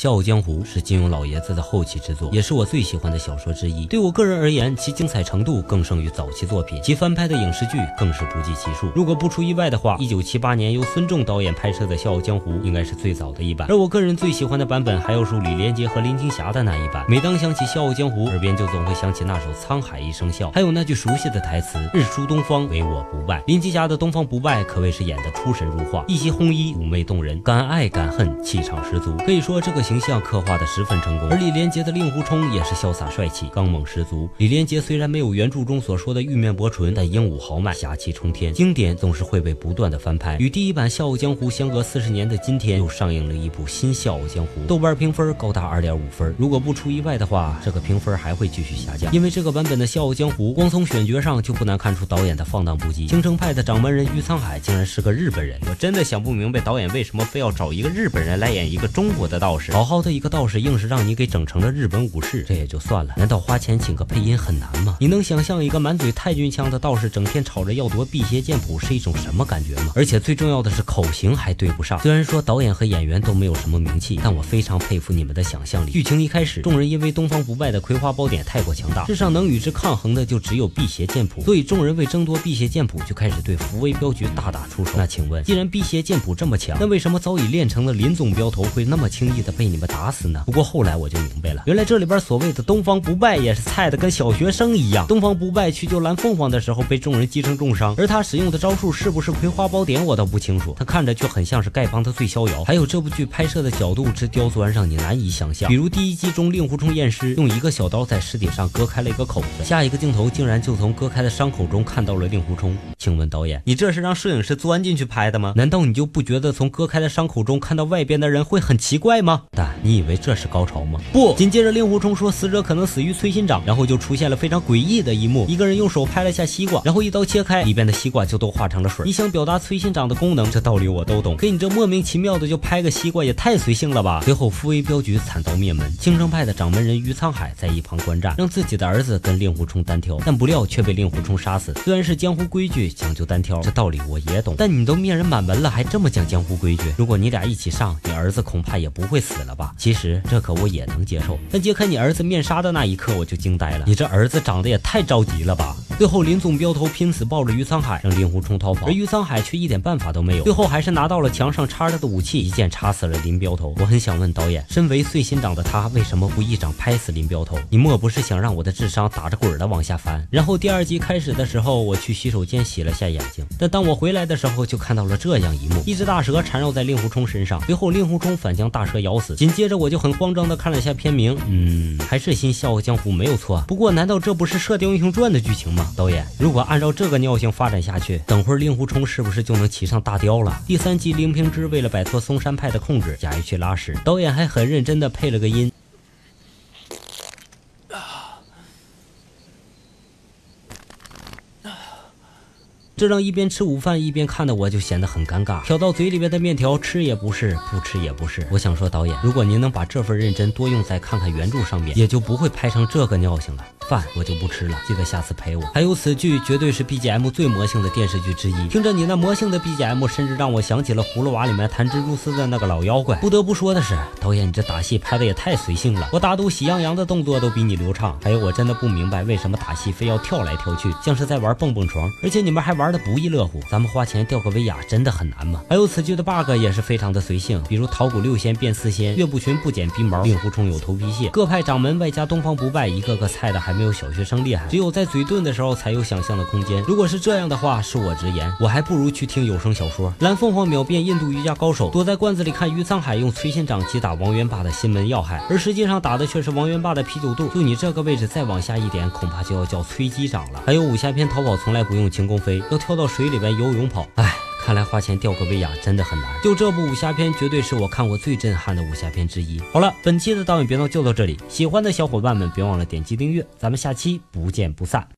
《笑傲江湖》是金庸老爷子的后期之作，也是我最喜欢的小说之一。对我个人而言，其精彩程度更胜于早期作品，其翻拍的影视剧更是不计其数。如果不出意外的话，一九七八年由孙仲导演拍摄的《笑傲江湖》应该是最早的一版。而我个人最喜欢的版本还要数李连杰和林青霞的那一版。每当想起《笑傲江湖》，耳边就总会想起那首《沧海一声笑》，还有那句熟悉的台词“日出东方，唯我不败”。林青霞的东方不败可谓是演得出神入化，一袭红衣，妩媚动人，敢爱敢恨，气场十足。可以说这个形象刻画的。十分成功，而李连杰的令狐冲也是潇洒帅气、刚猛十足。李连杰虽然没有原著中所说的玉面薄唇，但英武豪迈、侠气冲天。经典总是会被不断的翻拍。与第一版《笑傲江湖》相隔四十年的今天，又上映了一部新《笑傲江湖》，豆瓣评分高达二点五分。如果不出意外的话，这个评分还会继续下降，因为这个版本的《笑傲江湖》，光从选角上就不难看出导演的放荡不羁。青城派的掌门人于沧海竟然是个日本人，我真的想不明白导演为什么非要找一个日本人来演一个中国的道士。好好的一个道士，硬是让你给整。成了日本武士，这也就算了。难道花钱请个配音很难吗？你能想象一个满嘴太君腔的道士整天吵着要夺辟邪剑谱是一种什么感觉吗？而且最重要的是口型还对不上。虽然说导演和演员都没有什么名气，但我非常佩服你们的想象力。剧情一开始，众人因为东方不败的葵花宝典太过强大，世上能与之抗衡的就只有辟邪剑谱，所以众人为争夺辟邪剑谱就开始对福威镖局大打出手。那请问，既然辟邪剑谱这么强，那为什么早已练成的林总镖头会那么轻易的被你们打死呢？不过后来我就明白了，原来这里。边所谓的东方不败也是菜的跟小学生一样。东方不败去救蓝凤凰的时候被众人击成重伤，而他使用的招数是不是葵花宝典我倒不清楚，他看着却很像是丐帮的醉逍遥。还有这部剧拍摄的角度之刁钻让你难以想象，比如第一集中令狐冲验尸用一个小刀在尸体上割开了一个口子，下一个镜头竟然就从割开的伤口中看到了令狐冲。请问导演，你这是让摄影师钻进去拍的吗？难道你就不觉得从割开的伤口中看到外边的人会很奇怪吗？你以为这是高潮吗？不，紧接着令狐。冲说死者可能死于催心掌，然后就出现了非常诡异的一幕：一个人用手拍了下西瓜，然后一刀切开，里边的西瓜就都化成了水。你想表达催心掌的功能，这道理我都懂。可你这莫名其妙的就拍个西瓜，也太随性了吧！随后富威镖局惨遭灭门，青城派的掌门人于沧海在一旁观战，让自己的儿子跟令狐冲单挑，但不料却被令狐冲杀死。虽然是江湖规矩讲究单挑，这道理我也懂，但你都灭人满门了，还这么讲江湖规矩？如果你俩一起上，你儿子恐怕也不会死了吧？其实这可我也能接受，但揭开你儿子面纱的。那一刻我就惊呆了，你这儿子长得也太着急了吧！最后林总镖头拼死抱着于沧海，让令狐冲逃跑，而于沧海却一点办法都没有，最后还是拿到了墙上插着的武器，一剑插死了林镖头。我很想问导演，身为碎心掌的他，为什么不一掌拍死林镖头？你莫不是想让我的智商打着滚的往下翻？然后第二集开始的时候，我去洗手间洗了下眼睛，但当我回来的时候，就看到了这样一幕：一只大蛇缠绕在令狐冲身上，随后令狐冲反将大蛇咬死。紧接着我就很慌张的看了一下片名，嗯，还是新。笑傲江湖没有错，不过难道这不是《射雕英雄传》的剧情吗？导演，如果按照这个尿性发展下去，等会儿令狐冲是不是就能骑上大雕了？第三季，林平之为了摆脱嵩山派的控制，假意去拉屎，导演还很认真的配了个音。这让一边吃午饭一边看的我就显得很尴尬，挑到嘴里边的面条吃也不是，不吃也不是。我想说，导演，如果您能把这份认真多用在看看原著上面，也就不会拍成这个尿性了。饭我就不吃了，记得下次陪我。还有此剧绝对是 BGM 最魔性的电视剧之一，听着你那魔性的 BGM，甚至让我想起了葫芦娃里面弹蜘蛛丝的那个老妖怪。不得不说的是，导演你这打戏拍的也太随性了，我打赌喜羊羊的动作都比你流畅。还有我真的不明白为什么打戏非要跳来跳去，像是在玩蹦蹦床，而且你们还玩的不亦乐乎。咱们花钱钓个威亚真的很难吗？还有此剧的 bug 也是非常的随性，比如桃谷六仙变四仙，岳不群不剪鼻毛，令狐冲有头皮屑，各派掌门外加东方不败，一个个菜的还没没有小学生厉害。只有在嘴遁的时候才有想象的空间。如果是这样的话，恕我直言，我还不如去听有声小说。蓝凤凰秒变印度瑜伽高手，躲在罐子里看于沧海用崔心掌击打王元霸的心门要害，而实际上打的却是王元霸的啤酒肚。就你这个位置再往下一点，恐怕就要叫崔机长了。还有武侠片逃跑从来不用轻功飞，要跳到水里边游泳跑。唉，看来花钱钓个威亚真的很难。就这部武侠片，绝对是我看过最震撼的武侠片之一。好了，本期的导演别闹就到这里，喜欢的小伙伴们别忘了点击订阅，咱们下期不见不散。